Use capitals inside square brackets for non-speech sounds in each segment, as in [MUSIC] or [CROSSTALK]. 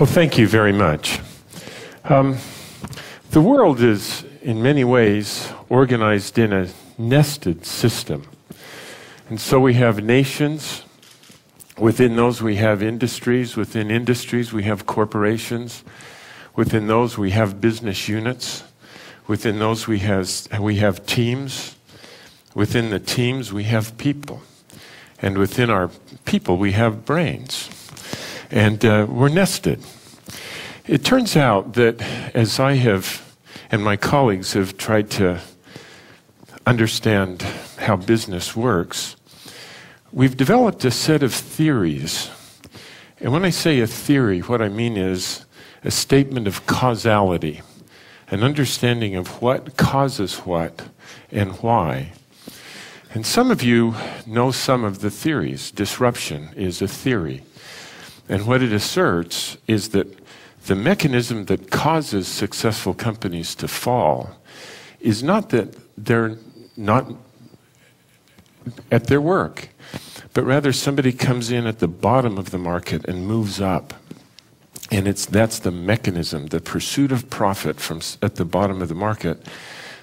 Well, thank you very much. Um, the world is, in many ways, organized in a nested system. And so we have nations. Within those, we have industries. Within industries, we have corporations. Within those, we have business units. Within those, we have, we have teams. Within the teams, we have people. And within our people, we have brains and uh, we're nested. It turns out that as I have and my colleagues have tried to understand how business works, we've developed a set of theories. And when I say a theory, what I mean is a statement of causality, an understanding of what causes what and why. And some of you know some of the theories. Disruption is a theory. And what it asserts is that the mechanism that causes successful companies to fall is not that they're not at their work, but rather somebody comes in at the bottom of the market and moves up. And it's, that's the mechanism, the pursuit of profit from at the bottom of the market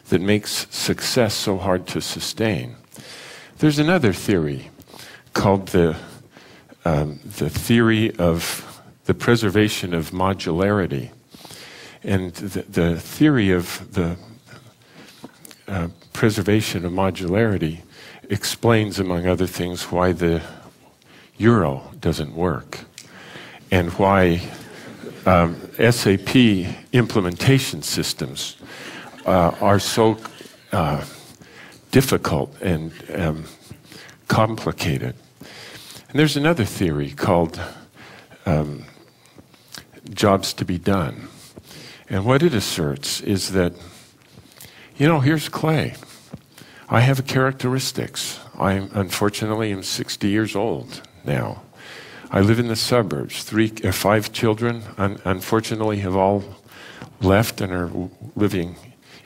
that makes success so hard to sustain. There's another theory called the um, the theory of the preservation of modularity. And the, the theory of the uh, preservation of modularity explains, among other things, why the euro doesn't work and why um, SAP implementation systems uh, are so uh, difficult and um, complicated. And there's another theory called um, jobs to be done. And what it asserts is that, you know, here's clay. I have characteristics. I unfortunately am 60 years old now. I live in the suburbs. Three, uh, five children, un- unfortunately, have all left and are living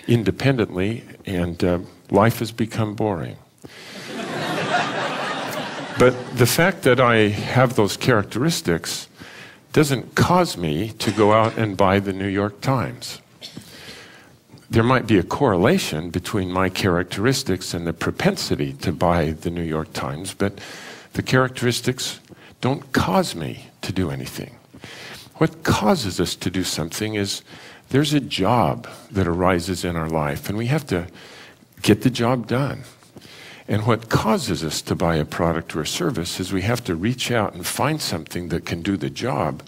independently, and uh, life has become boring. But the fact that I have those characteristics doesn't cause me to go out and buy the New York Times. There might be a correlation between my characteristics and the propensity to buy the New York Times, but the characteristics don't cause me to do anything. What causes us to do something is there's a job that arises in our life, and we have to get the job done. And what causes us to buy a product or a service is we have to reach out and find something that can do the job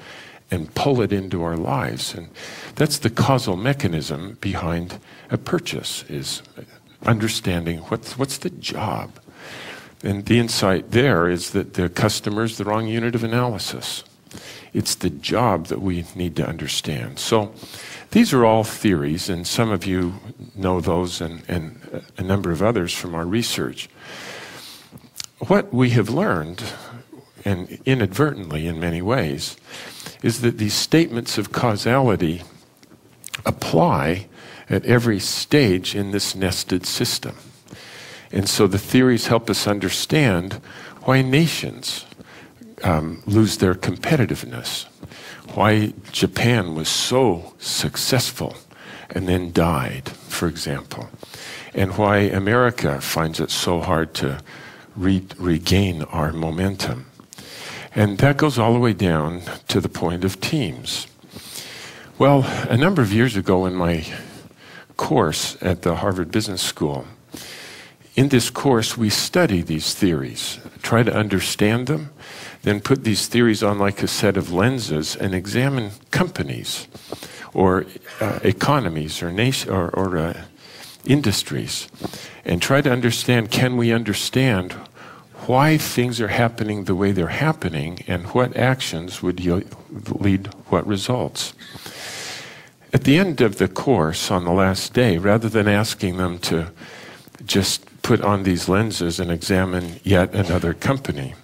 and pull it into our lives. And that's the causal mechanism behind a purchase is understanding what's, what's the job. And the insight there is that the customer is the wrong unit of analysis. It's the job that we need to understand. So these are all theories, and some of you know those and, and a number of others from our research. What we have learned, and inadvertently in many ways, is that these statements of causality apply at every stage in this nested system. And so the theories help us understand why nations um, lose their competitiveness why Japan was so successful and then died, for example, and why America finds it so hard to re- regain our momentum. And that goes all the way down to the point of teams. Well, a number of years ago in my course at the Harvard Business School, in this course, we study these theories, try to understand them, then put these theories on like a set of lenses and examine companies or uh, economies or, nation, or, or uh, industries and try to understand can we understand why things are happening the way they're happening and what actions would lead what results. At the end of the course on the last day, rather than asking them to just put on these lenses and examine yet another company,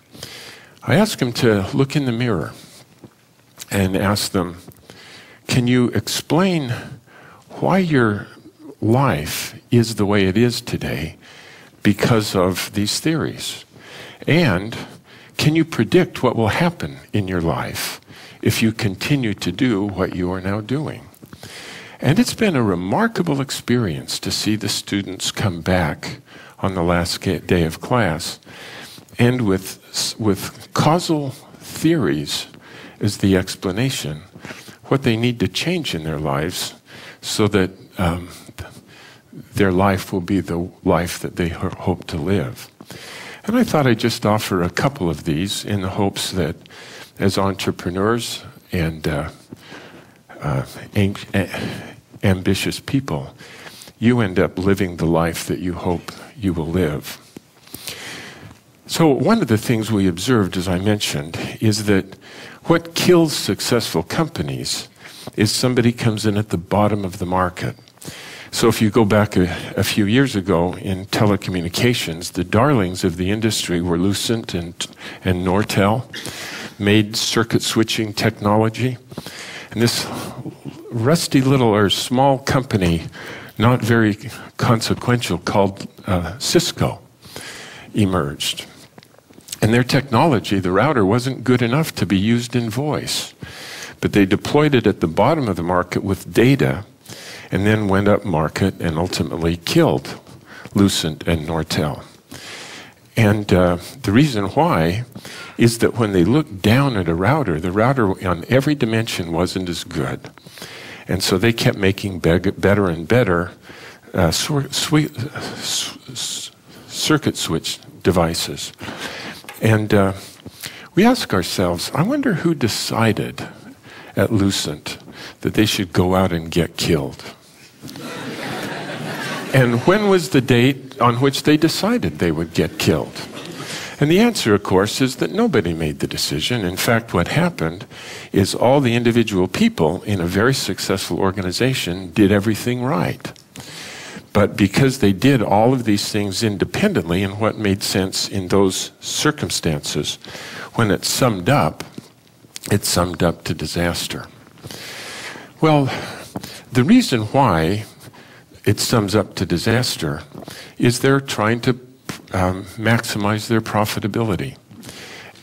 I ask them to look in the mirror and ask them, Can you explain why your life is the way it is today because of these theories? And can you predict what will happen in your life if you continue to do what you are now doing. And it's been a remarkable experience to see the students come back on the last day of class and with, with causal theories as the explanation, what they need to change in their lives so that um, their life will be the life that they hope to live. And I thought I'd just offer a couple of these in the hopes that as entrepreneurs and uh, uh, ambitious people, you end up living the life that you hope you will live. So, one of the things we observed, as I mentioned, is that what kills successful companies is somebody comes in at the bottom of the market. So, if you go back a, a, few years ago in telecommunications, the darlings of the industry were Lucent and, and Nortel, made circuit switching technology. And this rusty little or small company, not very consequential, called uh, Cisco, emerged. And their technology, the router, wasn't good enough to be used in voice. But they deployed it at the bottom of the market with data and then went up market and ultimately killed Lucent and Nortel. And uh, the reason why is that when they looked down at a router, the router on every dimension wasn't as good. And so they kept making better and better uh, circuit switch devices. And uh, we ask ourselves, I wonder who decided at Lucent that they should go out and get killed. and when was the date on which they decided they would get killed? And the answer, of course, is that nobody made the decision. In fact, what happened is all the individual people in a very successful organization did everything right. But because they did all of these things independently and what made sense in those circumstances, when it summed up, it summed up to disaster. Well, the reason why it sums up to disaster is they're trying to um, maximize their profitability.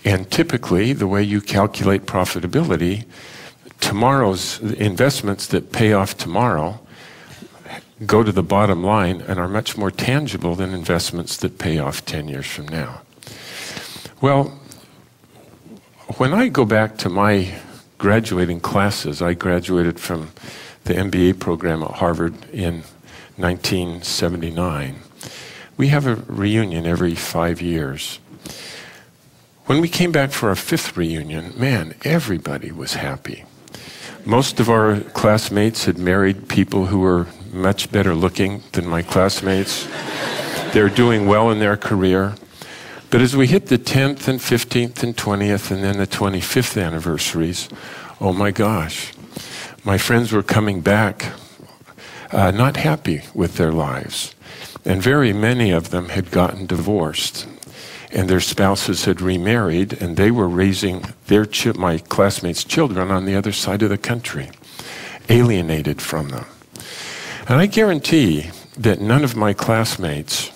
And typically, the way you calculate profitability, tomorrow's investments that pay off tomorrow go to the bottom line and are much more tangible than investments that pay off 10 years from now. Well, when I go back to my graduating classes, I graduated from the MBA program at Harvard in 1979. We have a reunion every five years. When we came back for our fifth reunion, man, everybody was happy. Most of our classmates had married people who were much better looking than my classmates. They're doing well in their career. But as we hit the 10th and 15th and 20th and then the 25th anniversaries, oh my gosh, my friends were coming back uh, not happy with their lives. And very many of them had gotten divorced, and their spouses had remarried, and they were raising their my classmates' children on the other side of the country, alienated from them. And I guarantee that none of my classmates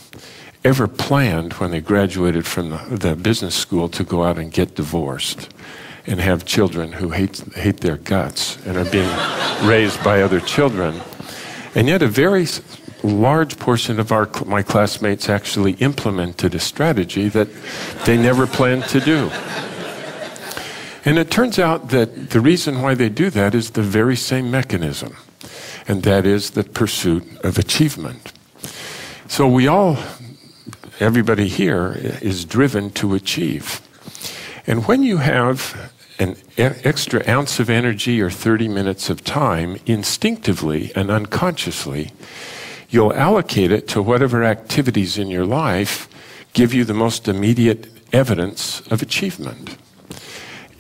ever planned when they graduated from the, the business school to go out and get divorced and have children who hate, hate their guts and are being [LAUGHS] raised by other children. And yet, a very large portion of our, my classmates actually implemented a strategy that they never planned to do. And it turns out that the reason why they do that is the very same mechanism, and that is the pursuit of achievement. So we all, everybody here, is driven to achieve. And when you have an extra ounce of energy or 30 minutes of time, instinctively and unconsciously, you'll allocate it to whatever activities in your life give you the most immediate evidence of achievement.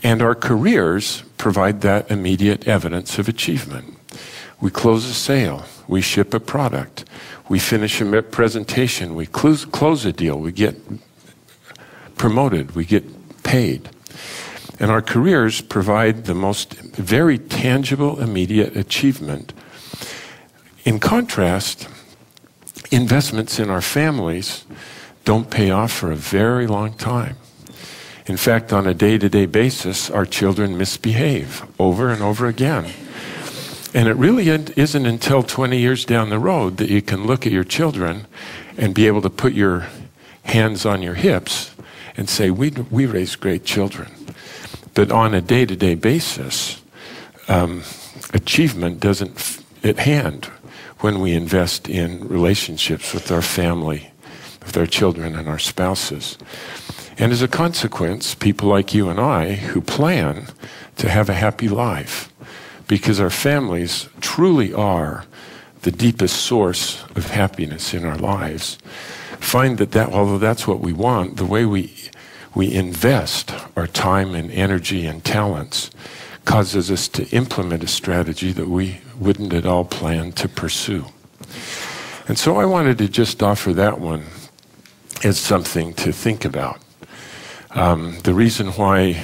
And our careers provide that immediate evidence of achievement. We close a sale, we ship a product, we finish a presentation, we close, close a deal, we get promoted, we get paid. And our careers provide the most very tangible, immediate achievement. In contrast, investments in our families don't pay off for a very long time. In fact, on a day to day basis, our children misbehave over and over again. And it really isn't until 20 years down the road that you can look at your children and be able to put your hands on your hips and say, We, we raise great children. But on a day to day basis, um, achievement doesn't at hand when we invest in relationships with our family, with our children, and our spouses. And as a consequence, people like you and I who plan to have a happy life, because our families truly are the deepest source of happiness in our lives, find that, that although that's what we want, the way we, we invest our time and energy and talents causes us to implement a strategy that we wouldn't at all plan to pursue. And so I wanted to just offer that one as something to think about. Um, the reason why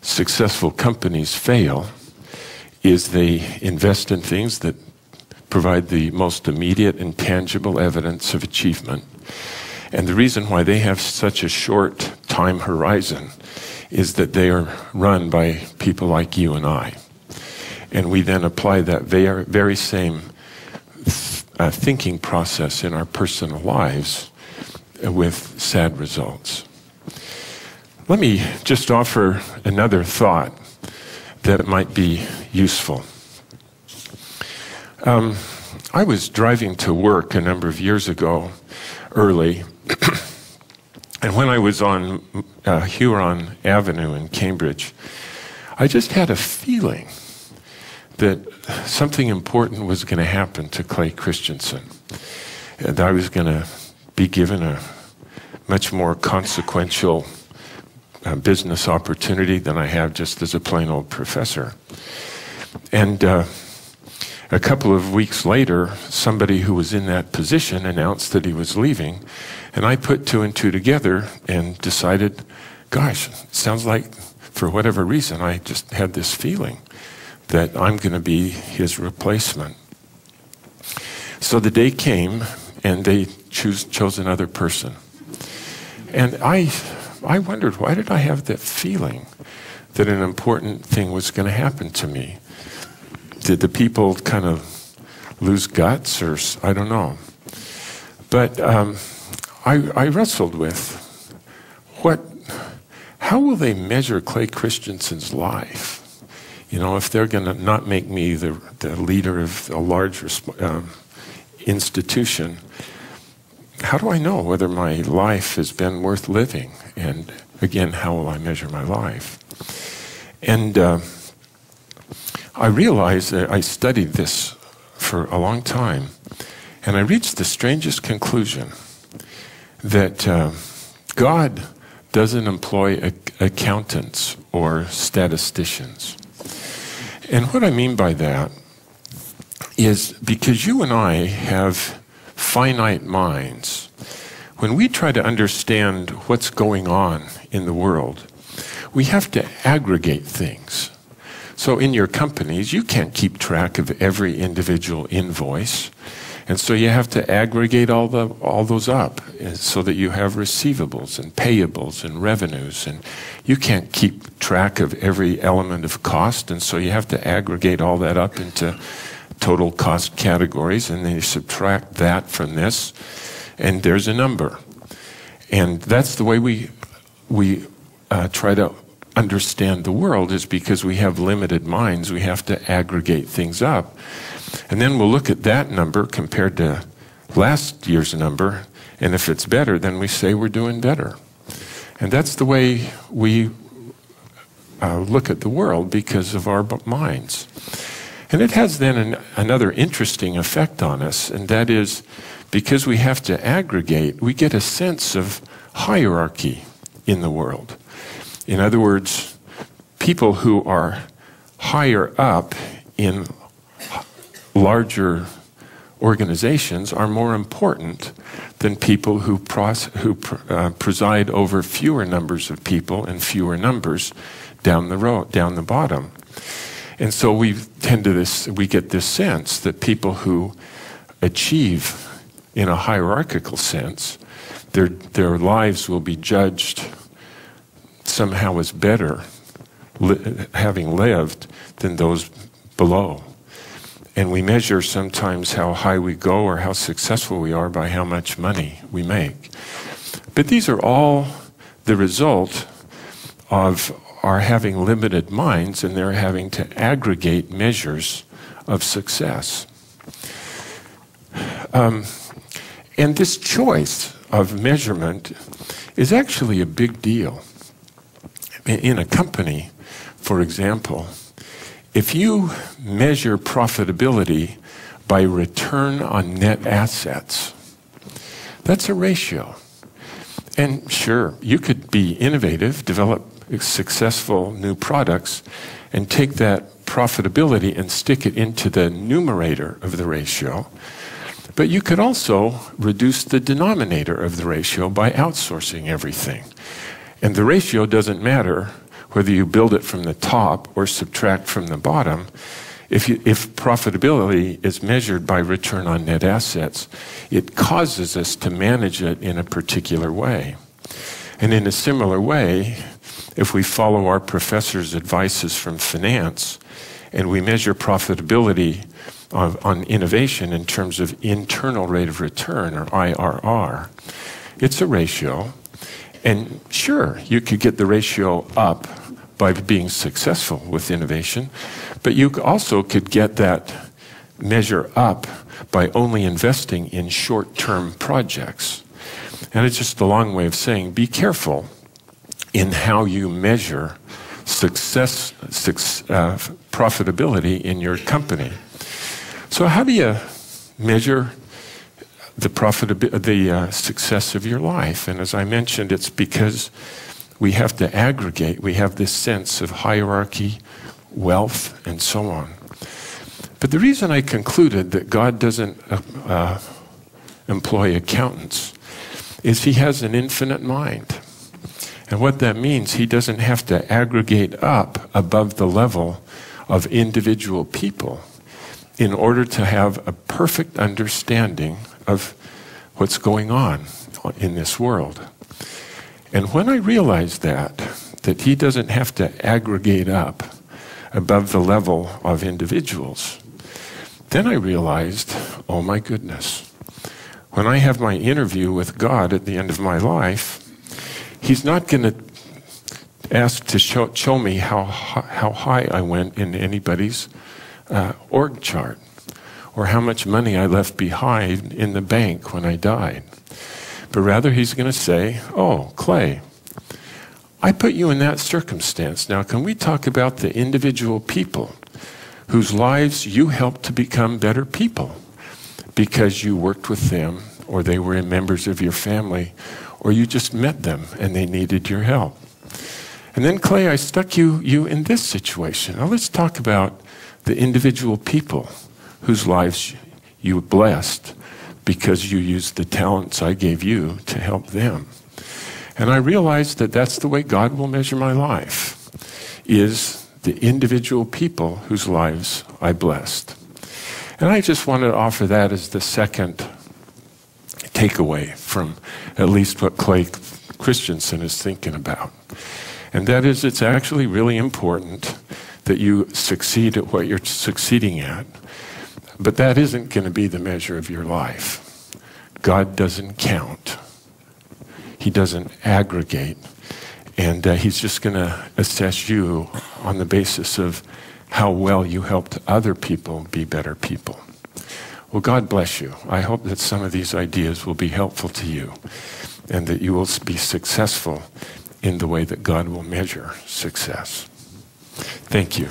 successful companies fail is they invest in things that provide the most immediate and tangible evidence of achievement. And the reason why they have such a short time horizon is that they are run by people like you and I. And we then apply that very, same th- uh, thinking process in our personal lives with sad results. Let me just offer another thought that might be useful. Um, I was driving to work a number of years ago, early, [CLEARS THROAT] and when I was on uh, Huron Avenue in Cambridge, I just had a feeling that something important was going to happen to Clay Christensen, and I was going to be given a much more consequential uh, business opportunity than I have just as a plain old professor. And uh, a couple of weeks later, somebody who was in that position announced that he was leaving. And I put two and two together and decided, gosh, sounds like for whatever reason, I just had this feeling that I'm going to be his replacement. So the day came, and they choose, chose another person. And I I wondered, why did I have that feeling that an important thing was going to happen to me? Did the people kind of lose guts, or I don't know. But um, I, I wrestled with what, how will they measure Clay Christensen's life? You know, if they're going to not make me the, the leader of a large um, institution, how do I know whether my life has been worth living? And again, how will I measure my life? And uh, I realized that I studied this for a long time, and I reached the strangest conclusion that uh, God doesn't employ accountants or statisticians. And what I mean by that is because you and I have finite minds, when we try to understand what's going on in the world, we have to aggregate things. So in your companies, you can't keep track of every individual invoice. And so you have to aggregate all, the, all those up eh, so that you have receivables and payables and revenues. And you can't keep track of every element of cost. And so you have to aggregate all that up into total cost categories. And then you subtract that from this and there's a number. And that's the way we, we uh, try to understand the world is because we have limited minds. We have to aggregate things up. And then we'll look at that number compared to last year's number. And if it's better, then we say we're doing better. And that's the way we uh, look at the world because of our minds. And it has then an, another interesting effect on us, and that is because we have to aggregate, we get a sense of hierarchy in the world. In other words, people who are higher up in larger organizations are more important than people who, who pr- uh, preside over fewer numbers of people and fewer numbers down the road, down the bottom. And so we tend to this, we get this sense that people who achieve in a hierarchical sense, their, their lives will be judged somehow as better li- having lived than those below. And we measure sometimes how high we go or how successful we are by how much money we make. But these are all the result of our having limited minds and they're having to aggregate measures of success. Um, and this choice of measurement is actually a big deal. In a company, for example, if you measure profitability by return on net assets, that's a ratio. And sure, you could be innovative, develop successful new products, and take that profitability and stick it into the numerator of the ratio. But you could also reduce the denominator of the ratio by outsourcing everything. And the ratio doesn't matter whether you build it from the top or subtract from the bottom. If, you, if profitability is measured by return on net assets, it causes us to manage it in a particular way. And in a similar way, if we follow our professor's advices from finance and we measure profitability on, on innovation in terms of internal rate of return or IRR, it's a ratio. And sure, you could get the ratio up by being successful with innovation, but you also could get that measure up by only investing in short term projects. And it's just a long way of saying be careful in how you measure success, uh, profitability in your company. So, how do you measure the profitability, the uh, success of your life? And as I mentioned, it's because we have to aggregate. We have this sense of hierarchy, wealth, and so on. But the reason I concluded that God doesn't uh, uh, employ accountants is He has an infinite mind. And what that means, He doesn't have to aggregate up above the level of individual people in order to have a perfect understanding of what's going on in this world. And when I realized that, that he doesn't have to aggregate up above the level of individuals, then I realized, oh my goodness, when I have my interview with God at the end of my life, he's not going to ask to show, show, me how, how high I went in anybody's uh, org chart or how much money I left behind in the bank when I died but rather he's going to say, Oh, Clay, I put you in that circumstance. Now, can we talk about the individual people whose lives you helped to become better people because you worked with them, or they were members of your family, or you just met them and they needed your help? And then, Clay, I stuck you, you in this situation. Now, let's talk about the individual people whose lives you blessed because you used the talents I gave you to help them. And I realized that that's the way God will measure my life is the individual people whose lives I blessed. And I just wanted to offer that as the second takeaway from at least what Clay Christensen is thinking about. And that is, it's actually really important that you succeed at what you're succeeding at but that isn't going to be the measure of your life. God doesn't count, He doesn't aggregate. And uh, He's just going to assess you on the basis of how well you helped other people be better people. Well, God bless you. I hope that some of these ideas will be helpful to you and that you will be successful in the way that God will measure success. Thank you.